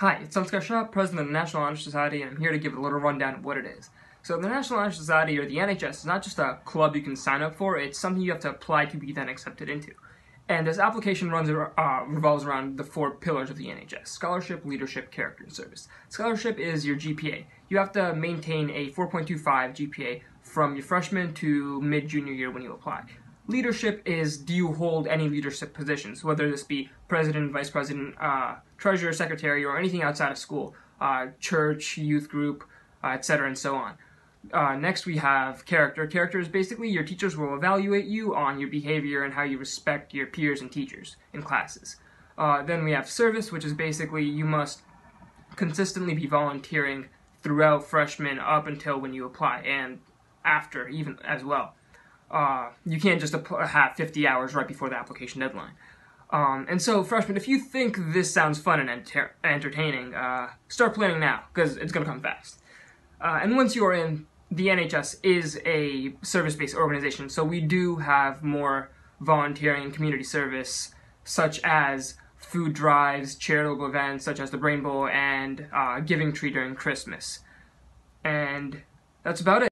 Hi, it's Sanskar Shah, President of the National Honor Society, and I'm here to give a little rundown of what it is. So the National Honor Society, or the NHS, is not just a club you can sign up for, it's something you have to apply to be then accepted into. And this application runs uh, revolves around the four pillars of the NHS: scholarship, leadership, character, and service. Scholarship is your GPA. You have to maintain a 4.25 GPA from your freshman to mid junior year when you apply. Leadership is do you hold any leadership positions, whether this be president, vice president, uh, treasurer, secretary, or anything outside of school, uh, church, youth group, uh, etc., and so on. Uh, next, we have character. Character is basically your teachers will evaluate you on your behavior and how you respect your peers and teachers in classes. Uh, then we have service, which is basically you must consistently be volunteering throughout freshman up until when you apply and after even as well uh, you can't just have 50 hours right before the application deadline. Um, and so, freshmen, if you think this sounds fun and enter- entertaining, uh, start planning now because it's going to come fast. Uh, and once you're in, the NHS is a service based organization, so we do have more volunteering and community service, such as food drives, charitable events such as the Brain Bowl, and uh, Giving Tree during Christmas. And that's about it.